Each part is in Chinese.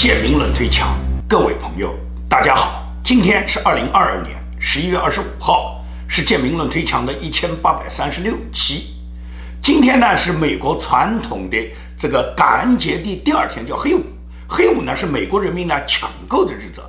建明论推墙，各位朋友，大家好，今天是二零二二年十一月二十五号，是建明论推墙的一千八百三十六期。今天呢是美国传统的这个感恩节的第二天，叫黑五。黑五呢是美国人民呢抢购的日子。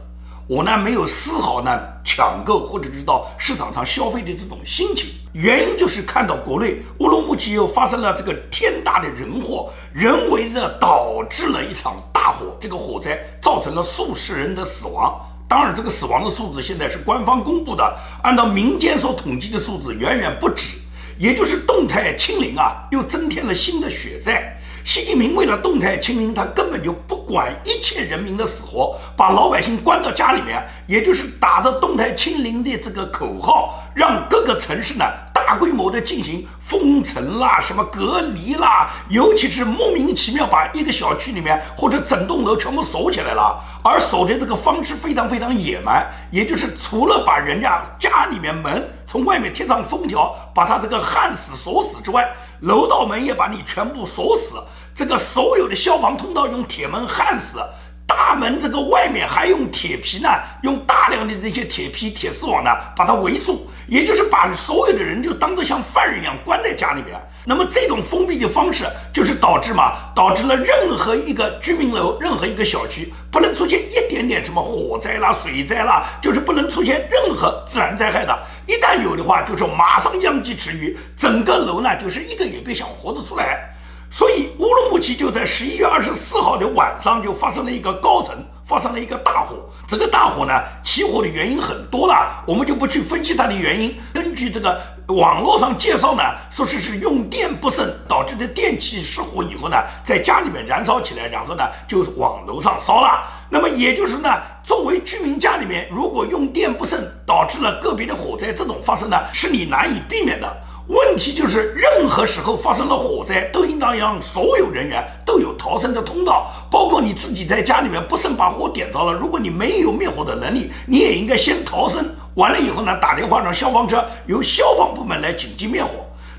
我呢没有丝毫呢抢购或者是到市场上消费的这种心情，原因就是看到国内乌鲁木齐又发生了这个天大的人祸，人为的导致了一场大火，这个火灾造成了数十人的死亡。当然，这个死亡的数字现在是官方公布的，按照民间所统计的数字远远不止。也就是动态清零啊，又增添了新的血债。习近平为了动态清零，他根本就不管一切人民的死活，把老百姓关到家里面，也就是打着动态清零的这个口号，让各个城市呢大规模的进行封城啦、什么隔离啦，尤其是莫名其妙把一个小区里面或者整栋楼全部锁起来了，而锁的这个方式非常非常野蛮，也就是除了把人家家里面门从外面贴上封条，把他这个焊死锁死之外。楼道门也把你全部锁死，这个所有的消防通道用铁门焊死，大门这个外面还用铁皮呢，用大量的这些铁皮、铁丝网呢把它围住，也就是把所有的人就当做像犯人一样关在家里面。那么这种封闭的方式，就是导致嘛，导致了任何一个居民楼、任何一个小区不能出现一点点什么火灾啦、水灾啦，就是不能出现任何自然灾害的。一旦有的话，就是马上殃及池鱼，整个楼呢就是一个也别想活得出来。所以乌鲁木齐就在十一月二十四号的晚上就发生了一个高层发生了一个大火。这个大火呢起火的原因很多了，我们就不去分析它的原因。根据这个网络上介绍呢，说是是用电不慎导致的电器失火以后呢，在家里面燃烧起来，然后呢就往楼上烧了。那么也就是呢，作为居民家里面，如果用电不慎导致了个别的火灾，这种发生呢，是你难以避免的。问题就是，任何时候发生了火灾，都应当让所有人员都有逃生的通道，包括你自己在家里面不慎把火点着了，如果你没有灭火的能力，你也应该先逃生。完了以后呢，打电话让消防车由消防部门来紧急灭火。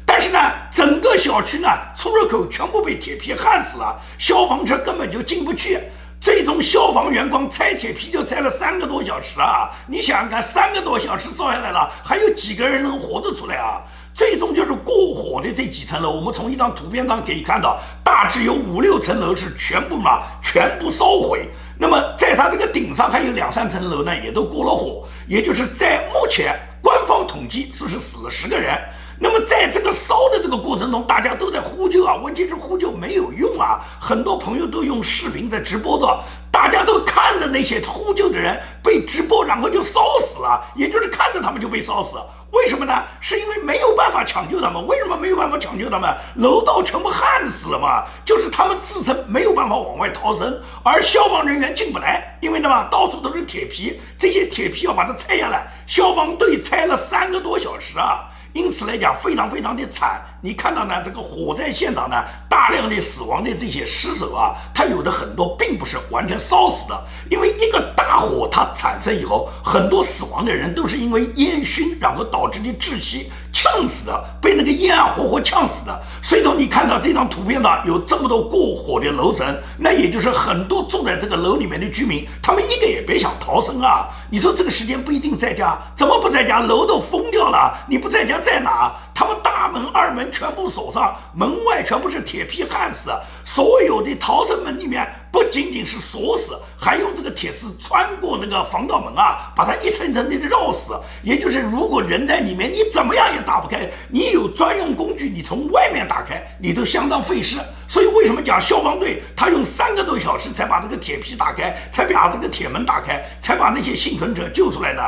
但是呢，整个小区呢，出入口全部被铁皮焊死了，消防车根本就进不去。最终，消防员光拆铁皮就拆了三个多小时啊！你想想看，三个多小时烧下来了，还有几个人能活得出来啊？最终就是过火的这几层楼，我们从一张图片上可以看到，大致有五六层楼是全部嘛，全部烧毁。那么，在它这个顶上还有两三层楼呢，也都过了火。也就是在目前官方统计，说是死了十个人。那么在这个烧的这个过程中，大家都在呼救啊，问题是呼救没有用啊。很多朋友都用视频在直播的，大家都看着那些呼救的人被直播，然后就烧死了，也就是看着他们就被烧死。为什么呢？是因为没有办法抢救他们。为什么没有办法抢救他们？楼道全部焊死了嘛，就是他们自身没有办法往外逃生，而消防人员进不来，因为呢嘛，到处都是铁皮，这些铁皮要把它拆下来，消防队拆了三个多小时啊。因此来讲，非常非常的惨。你看到呢，这个火灾现场呢，大量的死亡的这些尸首啊，它有的很多并不是完全烧死的，因为一个大火它产生以后，很多死亡的人都是因为烟熏，然后导致的窒息。呛死的，被那个烟啊活活呛死的。所以说，你看到这张图片呢有这么多过火的楼层，那也就是很多住在这个楼里面的居民，他们一个也别想逃生啊。你说这个时间不一定在家，怎么不在家？楼都封掉了，你不在家在哪？他们大门、二门全部锁上，门外全部是铁皮焊死，所有的逃生门里面不仅仅是锁死，还用这个铁丝穿过那个防盗门啊，把它一层层的绕死。也就是如果人在里面，你怎么样也打不开。你有专用工具，你从外面打开，你都相当费事。所以为什么讲消防队他用三个多小时才把这个铁皮打开，才把这个铁门打开，才把那些幸存者救出来呢？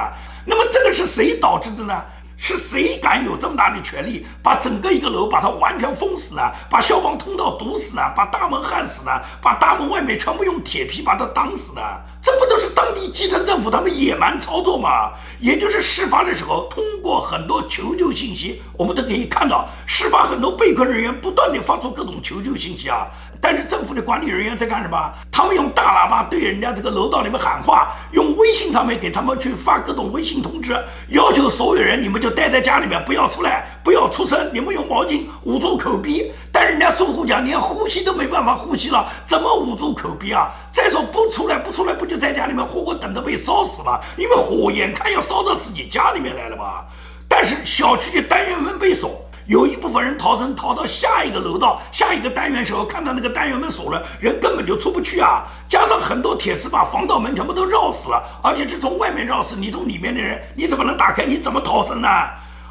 那么这个是谁导致的呢？是谁敢有这么大的权利，把整个一个楼把它完全封死呢？把消防通道堵死呢？把大门焊死呢？把大门外面全部用铁皮把它挡死呢？这不都是当地基层政府他们野蛮操作吗？也就是事发的时候，通过很多求救信息，我们都可以看到，事发很多被困人员不断的发出各种求救信息啊。但是政府的管理人员在干什么？他们用大喇叭对人家这个楼道里面喊话，用微信上面给他们去发各种微信通知，要求所有人你们就待在家里面，不要出来，不要出声，你们用毛巾捂住口鼻。但人家住户讲连呼吸都没办法呼吸了，怎么捂住口鼻啊？再说不出来不出来，不就在家里面活活等着被烧死吗？因为火眼看要烧到自己家里面来了嘛。但是小区的单元门被锁。有一部分人逃生，逃到下一个楼道、下一个单元时候，看到那个单元门锁了，人根本就出不去啊！加上很多铁丝把防盗门全部都绕死了，而且是从外面绕死，你从里面的人你怎么能打开？你怎么逃生呢？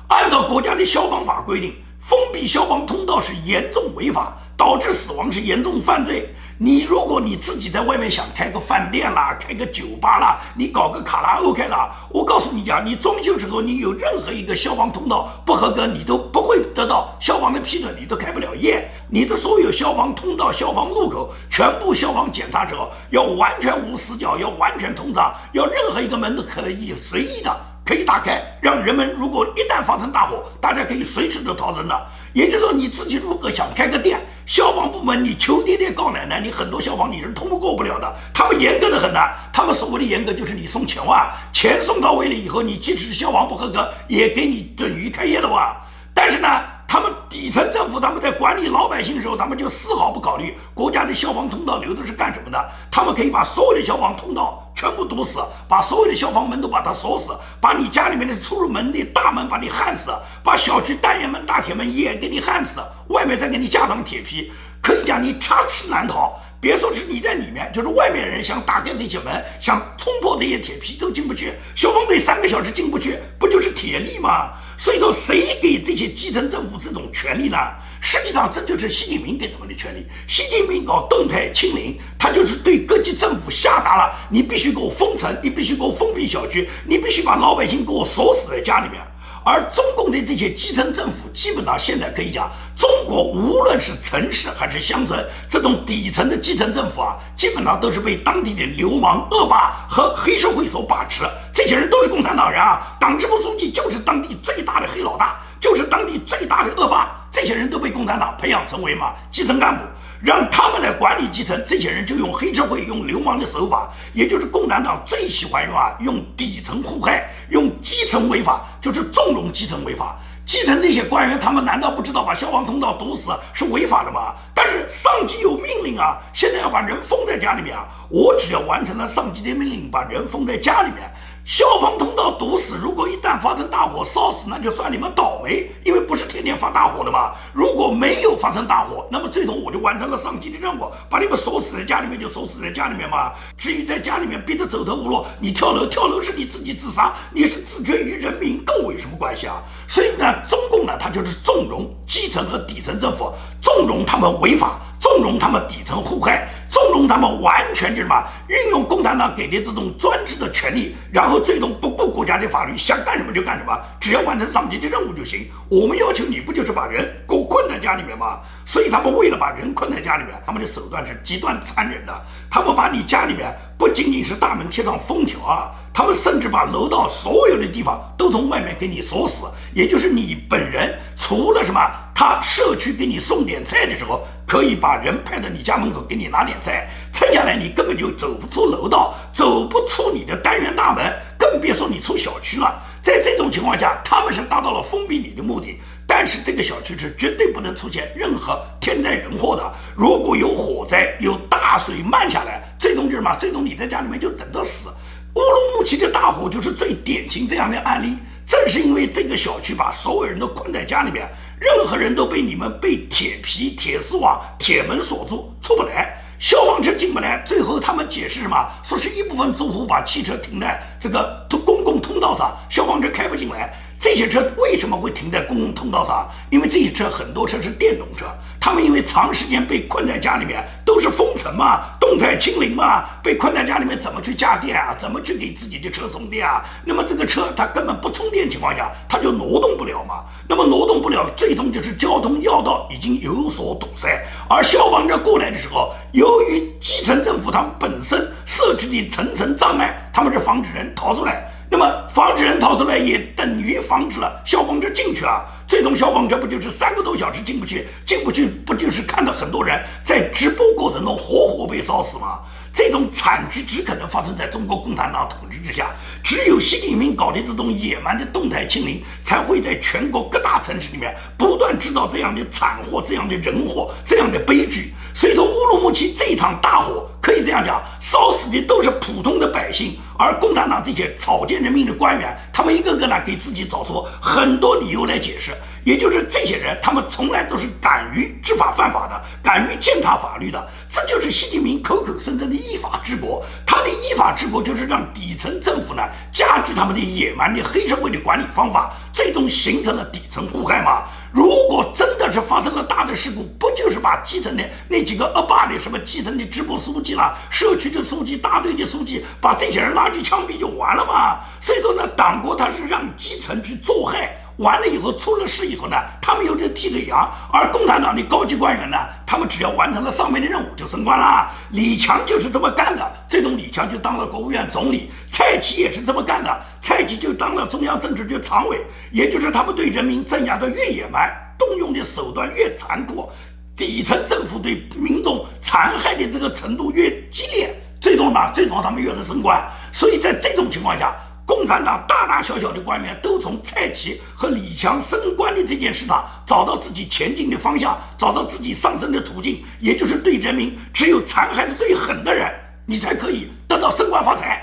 按照国家的消防法规定，封闭消防通道是严重违法，导致死亡是严重犯罪。你如果你自己在外面想开个饭店啦，开个酒吧啦，你搞个卡拉 OK 啦，我告诉你讲，你装修时候你有任何一个消防通道不合格，你都不会得到消防的批准，你都开不了业。你的所有消防通道、消防路口全部消防检查者，要完全无死角，要完全通畅，要任何一个门都可以随意的可以打开，让人们如果一旦发生大火，大家可以随时都逃生的。也就是说，你自己如果想开个店。消防部门，你求爹爹告奶奶，你很多消防你是通过不了的，他们严格的很呐。他们所谓的严格，就是你送钱哇，钱送到位了以后，你即使消防不合格，也给你准予开业的哇。但是呢，他们底层政府他们在管理老百姓的时候，他们就丝毫不考虑国家的消防通道留的是干什么的，他们可以把所有的消防通道。全部堵死，把所有的消防门都把它锁死，把你家里面的出入门的大门把你焊死，把小区单元门、大铁门也给你焊死，外面再给你加上铁皮，可以讲你插翅难逃。别说是你在里面，就是外面人想打开这些门，想冲破这些铁皮都进不去，消防队三个小时进不去，不就是铁力吗？所以说，谁给这些基层政府这种权利呢？实际上，这就是习近平给他们的权利。习近平搞动态清零，他就是对各级政府下达了：你必须给我封城，你必须给我封闭小区，你必须把老百姓给我锁死在家里面。而中共的这些基层政府，基本上现在可以讲，中国无论是城市还是乡村，这种底层的基层政府啊，基本上都是被当地的流氓、恶霸和黑社会所把持。这些人都是共产党人啊，党支部书记就是当地最大的黑老大，就是当地最大的恶霸。这些人都被共产党培养成为嘛基层干部，让他们来管理基层。这些人就用黑社会、用流氓的手法，也就是共产党最喜欢用啊，用底层互害，用基层违法，就是纵容基层违法。基层那些官员，他们难道不知道把消防通道堵死是违法的吗？但是上级有命令啊，现在要把人封在家里面啊，我只要完成了上级的命令，把人封在家里面。消防通道堵死，如果一旦发生大火烧死，那就算你们倒霉，因为不是天天发大火的嘛。如果没有发生大火，那么最终我就完成了上级的任务，把你们锁死在家里面就锁死在家里面嘛。至于在家里面逼得走投无路，你跳楼跳楼是你自己自杀，你是自绝于人民，跟我有什么关系啊？所以呢，中共呢，它就是纵容基层和底层政府，纵容他们违法，纵容他们底层互害。纵容他们完全就是什么？运用共产党给的这种专制的权利，然后最终不顾国家的法律，想干什么就干什么，只要完成上级的任务就行。我们要求你不就是把人给我困在家里面吗？所以他们为了把人困在家里面，他们的手段是极端残忍的。他们把你家里面不仅仅是大门贴上封条啊，他们甚至把楼道所有的地方都从外面给你锁死，也就是你本人除了什么，他社区给你送点菜的时候。可以把人派到你家门口给你拿点菜，拆下来你根本就走不出楼道，走不出你的单元大门，更别说你出小区了。在这种情况下，他们是达到了封闭你的目的，但是这个小区是绝对不能出现任何天灾人祸的。如果有火灾，有大水漫下来，最终就是什么？最终你在家里面就等着死。乌鲁木齐的大火就是最典型这样的案例。正是因为这个小区把所有人都困在家里面。任何人都被你们被铁皮、铁丝网、铁门锁住，出不来，消防车进不来。最后他们解释什么？说是一部分住户把汽车停在这个公共通道上，消防车开不进来。这些车为什么会停在公共通道上？因为这些车很多车是电动车，他们因为长时间被困在家里面，都是封城嘛，动态清零嘛，被困在家里面怎么去加电啊？怎么去给自己的车充电啊？那么这个车它根本不充电情况下，它就挪动不了嘛。那么挪动不了，最终就是交通要道已经有所堵塞。而消防车过来的时候，由于基层政府他们本身设置的层层障碍，他们是防止人逃出来。那么防止人逃出来，也等于防止了消防车进去啊！最终消防车不就是三个多小时进不去？进不去不就是看到很多人在直播过程中活活被烧死吗？这种惨剧只可能发生在中国共产党统治之下。只有习近平搞的这种野蛮的动态清零，才会在全国各大城市里面不断制造这样的惨祸、这样的人祸、这样的悲剧。所以说，乌鲁木齐这场大火可以这样讲，烧死的都是普通的百姓，而共产党这些草菅人命的官员，他们一个个呢给自己找出很多理由来解释。也就是这些人，他们从来都是敢于知法犯法的，敢于践踏法律的。这就是习近平口口声声的依法治国。他的依法治国，就是让底层政府呢加剧他们的野蛮的黑社会的管理方法，最终形成了底层祸害嘛。如果真的是发生了大的事故，不就是把基层的那几个恶霸的什么基层的支部书记啦、社区的书记、大队的书记，把这些人拉去枪毙就完了嘛？所以说呢，党国他是让基层去做害。完了以后出了事以后呢，他们有这个替罪羊，而共产党的高级官员呢，他们只要完成了上面的任务就升官了。李强就是这么干的，最终李强就当了国务院总理，蔡奇也是这么干的，蔡奇就当了中央政治局常委。也就是他们对人民镇压的越野蛮，动用的手段越残酷，底层政府对民众残害的这个程度越激烈，最终呢，最终他们越能升官。所以在这种情况下。共产党大大小小的官员都从蔡奇和李强升官的这件事上找到自己前进的方向，找到自己上升的途径，也就是对人民只有残害的最狠的人，你才可以得到升官发财。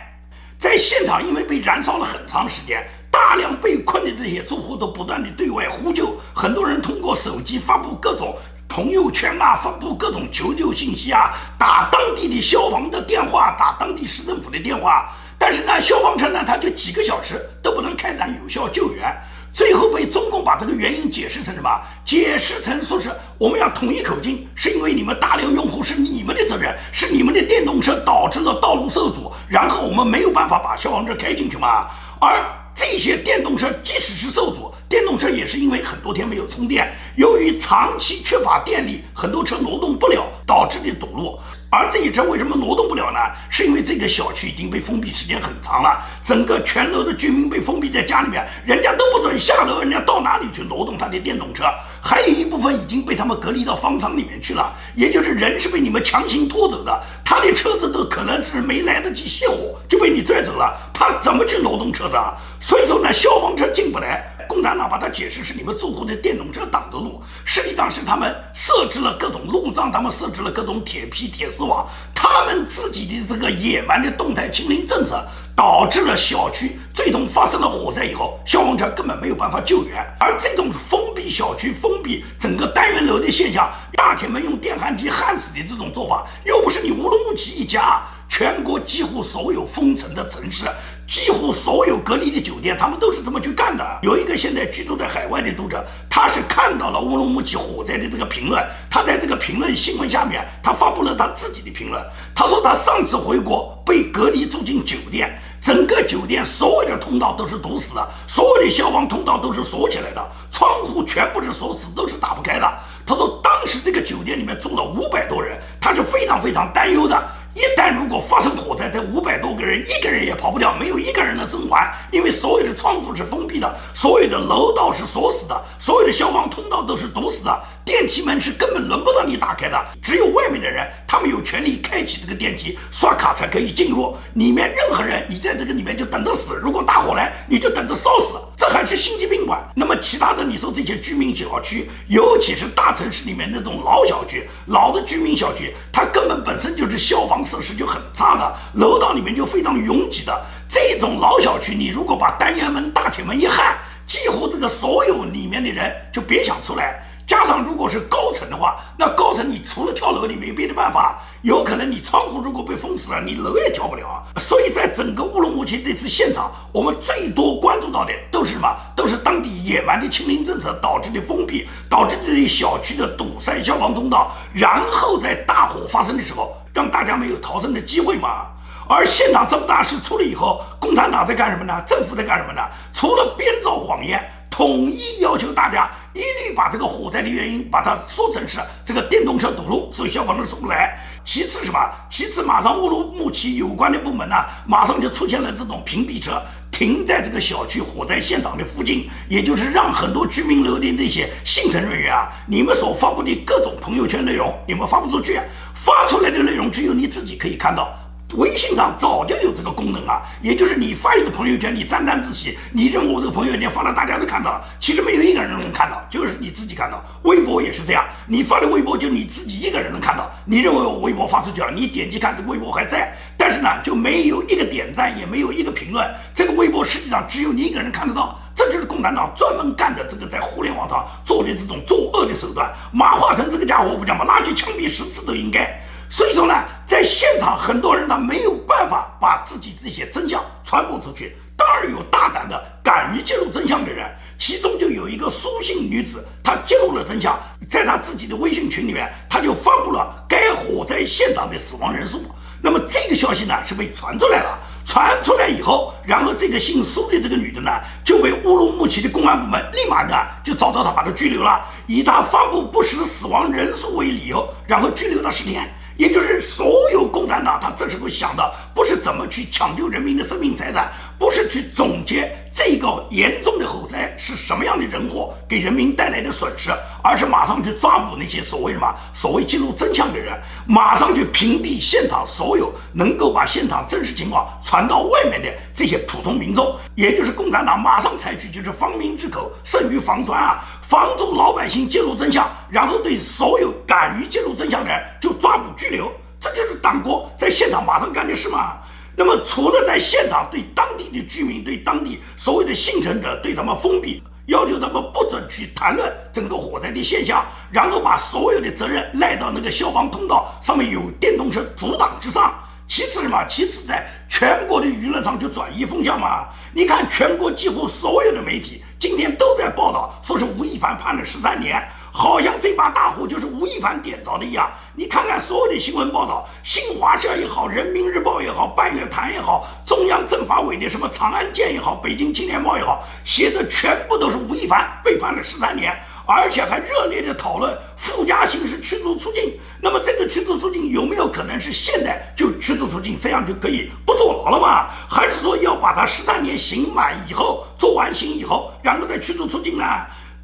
在现场，因为被燃烧了很长时间，大量被困的这些住户都不断的对外呼救，很多人通过手机发布各种朋友圈啊，发布各种求救信息啊，打当地的消防的电话，打当地市政府的电话。但是呢，消防车呢，它就几个小时都不能开展有效救援，最后被中共把这个原因解释成什么？解释成说是我们要统一口径，是因为你们大量用户是你们的责任，是你们的电动车导致了道路受阻，然后我们没有办法把消防车开进去嘛。而这些电动车即使是受阻，电动车也是因为很多天没有充电，由于长期缺乏电力，很多车挪动不了，导致的堵路。而这一车为什么挪动不了呢？是因为这个小区已经被封闭时间很长了，整个全楼的居民被封闭在家里面，人家都不准下楼，人家到哪里去挪动他的电动车？还有一部分已经被他们隔离到方舱里面去了，也就是人是被你们强行拖走的，他的车子都可能是没来得及熄火就被你拽走了，他怎么去挪动车的？所以说呢，消防车进不来。共产党把它解释是你们住户的电动车挡的路，实际上是他们设置了各种路障，他们设置了各种铁皮、铁丝网，他们自己的这个野蛮的动态清零政策，导致了小区最终发生了火灾以后，消防车根本没有办法救援。而这种封闭小区、封闭整个单元楼的现象，大铁门用电焊机焊死的这种做法，又不是你乌鲁木齐一家。全国几乎所有封城的城市，几乎所有隔离的酒店，他们都是这么去干的。有一个现在居住在海外的读者，他是看到了乌鲁木齐火灾的这个评论，他在这个评论新闻下面，他发布了他自己的评论。他说他上次回国被隔离住进酒店，整个酒店所有的通道都是堵死的，所有的消防通道都是锁起来的，窗户全部是锁死，都是打不开的。他说当时这个酒店里面住了五百多人，他是非常非常担忧的。一旦如果发生火灾，这五百多个人一个人也跑不掉，没有一个人能生还，因为所有的窗户是封闭的，所有的楼道是锁死的，所有的消防通道都是堵死的，电梯门是根本轮不到你打开的，只有外面的人，他们有权利开启这个电梯，刷卡才可以进入。里面任何人，你在这个里面就等着死，如果大火来，你就等着烧死。这还是星级宾馆。那么其他的，你说这些居民小区，尤其是大城市里面那种老小区、老的居民小区，它根本本身就是消防设施就很差的，楼道里面就非常拥挤的。这种老小区，你如果把单元门、大铁门一焊，几乎这个所有里面的人就别想出来。加上如果是高层的话，那高层你除了跳楼，你没别的办法。有可能你窗户如果被封死了，你楼也跳不了啊。所以在整个乌鲁木齐这次现场，我们最多关注到的都是什么？都是当地野蛮的清零政策导致的封闭，导致这些小区的堵塞消防通道，然后在大火发生的时候，让大家没有逃生的机会嘛。而现场这么大事出了以后，共产党在干什么呢？政府在干什么呢？除了编造谎言。统一要求大家一律把这个火灾的原因把它说成是这个电动车堵路，所以消防车出不来。其次什么？其次马上乌鲁木齐有关的部门呢，马上就出现了这种屏蔽车停在这个小区火灾现场的附近，也就是让很多居民楼的那些幸存人员啊，你们所发布的各种朋友圈内容，你们发不出去，发出来的内容只有你自己可以看到。微信上早就有这个功能啊，也就是你发一个朋友圈，你沾沾自喜，你认为我这个朋友圈发了，大家都看到了，其实没有一个人能看到，就是你自己看到。微博也是这样，你发的微博就你自己一个人能看到，你认为我微博发出去了，你点击看，这微博还在，但是呢，就没有一个点赞，也没有一个评论，这个微博实际上只有你一个人看得到，这就是共产党专门干的这个在互联网上做的这种作恶的手段。马化腾这个家伙不讲吗？拿去枪毙十次都应该。所以说呢，在现场很多人他没有办法把自己这些真相传播出去，当然有大胆的敢于揭露真相的人，其中就有一个苏姓女子，她揭露了真相，在她自己的微信群里面，她就发布了该火灾现场的死亡人数。那么这个消息呢是被传出来了，传出来以后，然后这个姓苏的这个女的呢就被乌鲁木齐的公安部门立马呢就找到她，把她拘留了，以她发布不实死亡人数为理由，然后拘留了十天。也就是所有共产党，他这时候想的不是怎么去抢救人民的生命财产，不是去总结这个严重的火灾是什么样的人祸给人民带来的损失，而是马上去抓捕那些所谓什么所谓记录真相的人，马上去屏蔽现场所有能够把现场真实情况传到外面的这些普通民众。也就是共产党马上采取就是防民之口，胜于防川啊。防住老百姓揭露真相，然后对所有敢于揭露真相的人就抓捕拘留，这就是党国在现场马上干的事嘛。那么，除了在现场对当地的居民、对当地所谓的幸存者对他们封闭，要求他们不准去谈论整个火灾的现象，然后把所有的责任赖到那个消防通道上面有电动车阻挡之上。其次什么？其次在全国的舆论上就转移风向嘛。你看，全国几乎所有的媒体。今天都在报道，说是吴亦凡判了十三年，好像这把大火就是吴亦凡点着的一样。你看看所有的新闻报道，新华社也好，人民日报也好，半月谈也好，中央政法委的什么长安见也好，北京青年报也好，写的全部都是吴亦凡被判了十三年，而且还热烈的讨论附加刑是驱逐出境。那么这个驱逐出境有没有可能是现在就驱逐出境，这样就可以不坐牢了吗？还是说要把他十三年刑满以后，做完刑以后，然后再驱逐出境呢？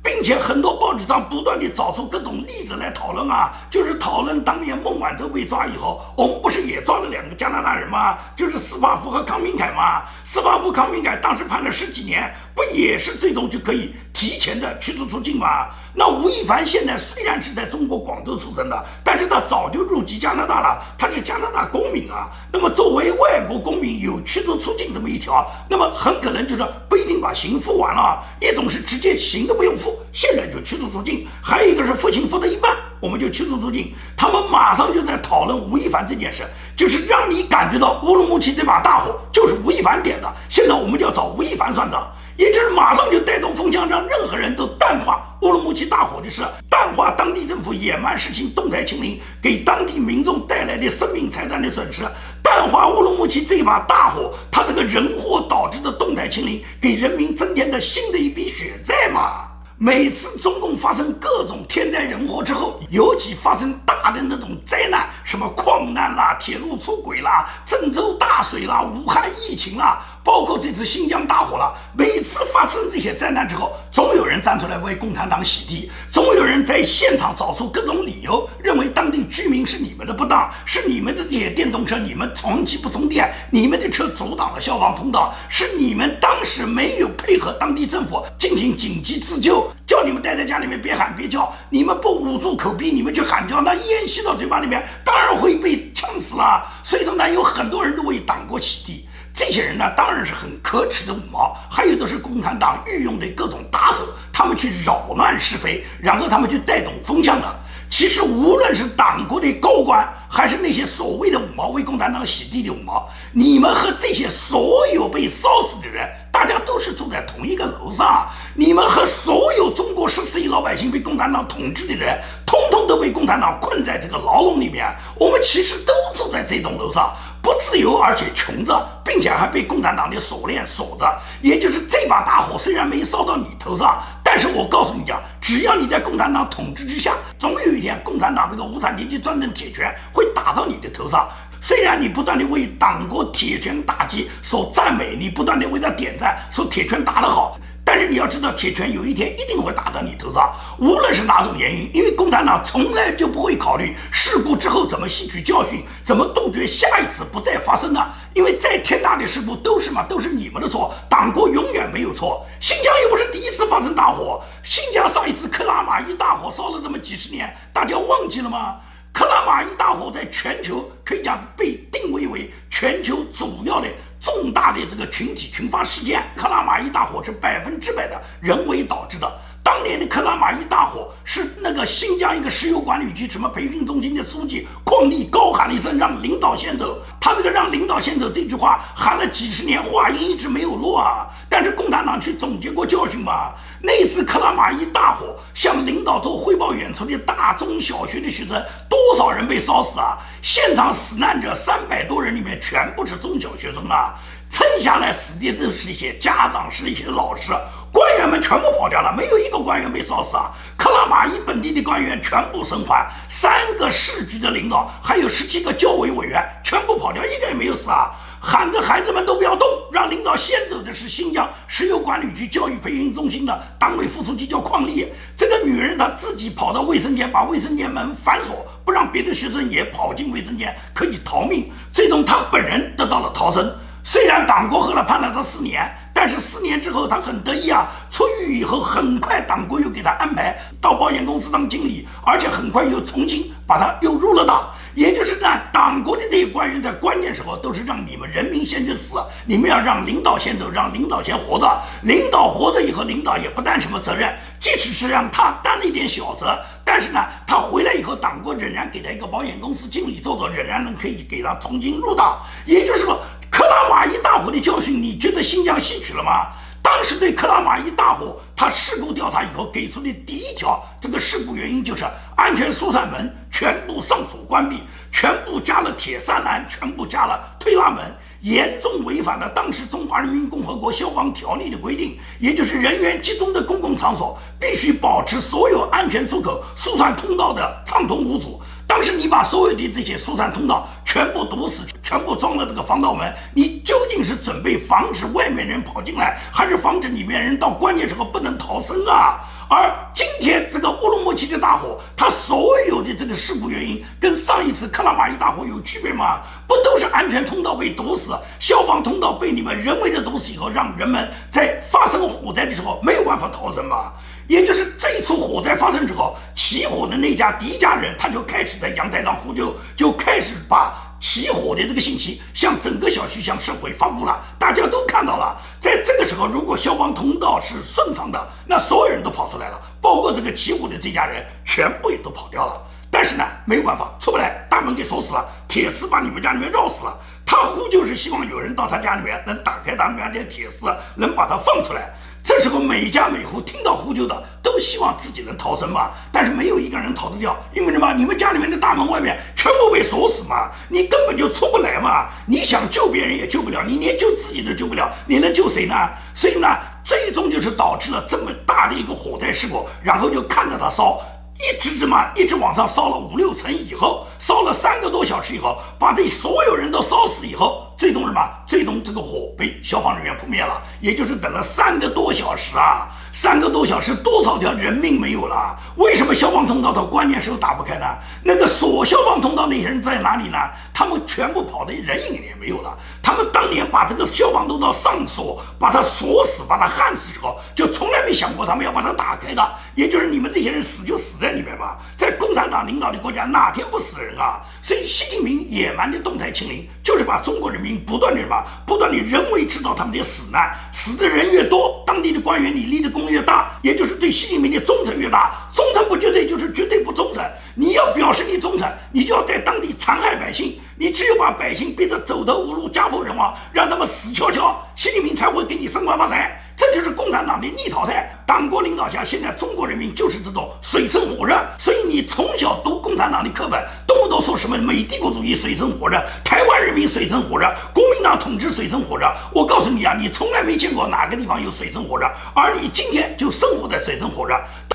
并且很多报纸上不断地找出各种例子来讨论啊，就是讨论当年孟晚舟被抓以后，我们不是也抓了两个加拿大人吗？就是斯巴夫和康明凯吗？斯巴夫、康明凯当时判了十几年，不也是最终就可以提前的驱逐出境嘛？那吴亦凡现在虽然是在中国广州出生的，但是他早就入籍加拿大了，他是加拿大公民啊。那么作为外国公民有驱逐出境这么一条，那么很可能就是不一定把刑付完了，一种是直接刑都不用付，现在就驱逐出境；还有一个是付刑付的一半，我们就驱逐出境。他们马上就在讨论吴亦凡这件事，就是让你感觉到乌鲁木齐这把大火就是吴亦凡点的，现在我们就要找吴亦凡算账。也就是马上就带动风向，让任何人都淡化乌鲁木齐大火的事，淡化当地政府野蛮实行动态清零给当地民众带来的生命财产的损失，淡化乌鲁木齐这把大火它这个人祸导致的动态清零给人民增添的新的一笔血债嘛。每次中共发生各种天灾人祸之后，尤其发生大的那种灾难，什么矿难啦、铁路出轨啦、郑州大水啦、武汉疫情啦，包括这次新疆大火了。每次发生这些灾难之后，总有人站出来为共产党洗地，总有人在现场找出各种理由，认为当地居民是你们的不当，是你们的这些电动车你们长期不充电，你们的车阻挡了消防通道，是你们当时没有配合当地政府进行紧急自救。叫你们待在家里面，别喊别叫。你们不捂住口鼻，你们去喊叫，那烟吸到嘴巴里面，当然会被呛死了。所以说呢，有很多人都为党国洗地，这些人呢，当然是很可耻的五毛。还有都是共产党御用的各种打手，他们去扰乱是非，然后他们去带动风向的。其实无论是党国的高官，还是那些所谓的五毛为共产党洗地的五毛，你们和这些所有被烧死的人，大家都是住在同一个楼上。你们和所有中国十四亿老百姓被共产党统治的人，通通都被共产党困在这个牢笼里面。我们其实都住在这栋楼上，不自由，而且穷着，并且还被共产党的锁链锁着。也就是这把大火虽然没烧到你头上，但是我告诉你讲，只要你在共产党统治之下，总有一天共产党这个无产阶级专政铁拳会打到你的头上。虽然你不断的为党国铁拳打击所赞美，你不断的为他点赞，说铁拳打得好。但是你要知道，铁拳有一天一定会打到你头上，无论是哪种原因，因为共产党从来就不会考虑事故之后怎么吸取教训，怎么杜绝下一次不再发生呢？因为再天大的事故都是嘛，都是你们的错，党国永远没有错。新疆又不是第一次发生大火，新疆上一次克拉玛依大火烧了这么几十年，大家忘记了吗？克拉玛依大火在全球可以讲被定位为全球主要的重大的这个群体群发事件。克拉玛依大火是百分之百的人为导致的。当年的克拉玛依大火是那个新疆一个石油管理局什么培训中心的书记邝丽高喊了一声“让领导先走”，他这个“让领导先走”这句话喊了几十年，话音一直没有落啊。但是共产党去总结过教训吗？那次克拉玛依大火向领导做汇报演出的大中小学的学生，多少人被烧死啊？现场死难者三百多人里面全部是中小学生啊！撑下来死的都是一些家长，是一些老师，官员们全部跑掉了，没有一个官员被烧死啊！克拉玛依本地的官员全部生还，三个市局的领导，还有十七个教委委员全部跑掉，一个也没有死啊！喊着孩子们都不要动，让领导先走的是新疆石油管理局教育培训中心的党委副书记，叫邝丽。这个女人她自己跑到卫生间，把卫生间门反锁，不让别的学生也跑进卫生间，可以逃命。最终她本人得到了逃生。虽然党国后来判了他四年，但是四年之后他很得意啊，出狱以后很快党国又给他安排到保险公司当经理，而且很快又重新把他又入了党。也就是呢，党国的这些官员在关键时候都是让你们人民先去死，你们要让领导先走，让领导先活着。领导活着以后，领导也不担什么责任，即使是让他担了一点小责，但是呢，他回来以后，党国仍然给他一个保险公司经理做做，仍然能可以给他重新入党。也就是说，克拉玛依大火的教训，你觉得新疆吸取了吗？当时对克拉玛依大火，他事故调查以后给出的第一条这个事故原因就是安全疏散门全部上锁关闭，全部加了铁栅栏，全部加了推拉门，严重违反了当时中华人民共和国消防条例的规定，也就是人员集中的公共场所必须保持所有安全出口、疏散通道的畅通无阻。当时你把所有的这些疏散通道全部堵死，全部装了这个防盗门，你究竟是准备防止外面人跑进来，还是防止里面人到关键时候不能逃生啊？而今天这个乌鲁木齐的大火，它所有的这个事故原因跟上一次克拉玛依大火有区别吗？不都是安全通道被堵死，消防通道被你们人为的堵死以后，让人们在发生火灾的时候没有办法逃生吗？也就是这一次火灾发生之后，起火的那家第一家人，他就开始在阳台上呼救，就开始把起火的这个信息向整个小区、向社会发布了。大家都看到了，在这个时候，如果消防通道是顺畅的，那所有人都跑出来了，包括这个起火的这家人，全部也都跑掉了。但是呢，没有办法，出不来，大门给锁死了，铁丝把你们家里面绕死了。他呼救是希望有人到他家里面能打开他们家的铁丝，能把他放出来。这时候，每家每户听到呼救的都希望自己能逃生嘛，但是没有一个人逃得掉，因为什么？你们家里面的大门外面全部被锁死嘛，你根本就出不来嘛。你想救别人也救不了，你连救自己都救不了，你能救谁呢？所以呢，最终就是导致了这么大的一个火灾事故，然后就看着它烧。一直这么一直往上烧了五六层以后，烧了三个多小时以后，把这所有人都烧死以后，最终什么？最终这个火被消防人员扑灭了，也就是等了三个多小时啊。三个多小时，多少条人命没有了？为什么消防通道到关键时候打不开呢？那个锁消防通道那些人在哪里呢？他们全部跑的人影也没有了。他们当年把这个消防通道上锁，把它锁死，把它焊死之后，就从来没想过他们要把它打开的。也就是你们这些人死就死在里面吧，在共产党领导的国家哪天不死人啊？所以习近平野蛮的动态清零，就是把中国人民不断的什么，不断的人为制造他们的死难，死的人越多，当地的官员你立的功。越大，也就是对习近平的忠诚越大。忠诚不绝对，就是绝对不忠诚。你要表示你忠诚，你就要在当地残害百姓。你只有把百姓逼得走投无路、家破人亡，让他们死翘翘，习近平才会给你升官发财。这就是共产党的逆淘汰。党国领导下，现在中国人民就是这种水深火热。所以你从小读共产党的课本，动不动说什么美帝国主义水深火热，台湾人民水深火热，国民党统治水深火热。我告诉你啊，你从来没见过哪个地方有水深火热，而你今天就生活在水深火热。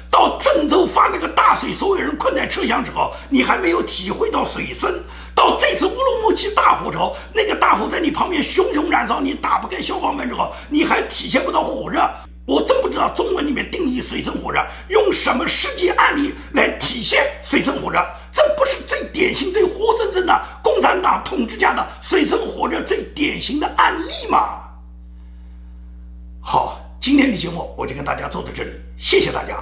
到郑州发那个大水，所有人困在车厢之后，你还没有体会到水深。到这次乌鲁木齐大火之后，那个火在你旁边熊熊燃烧，你打不开消防门之后，你还体现不到火热。我真不知道中文里面定义水深火热，用什么实际案例来体现水深火热？这不是最典型、最活生生的共产党统治下的水深火热最典型的案例吗？好，今天的节目我就跟大家做到这里，谢谢大家。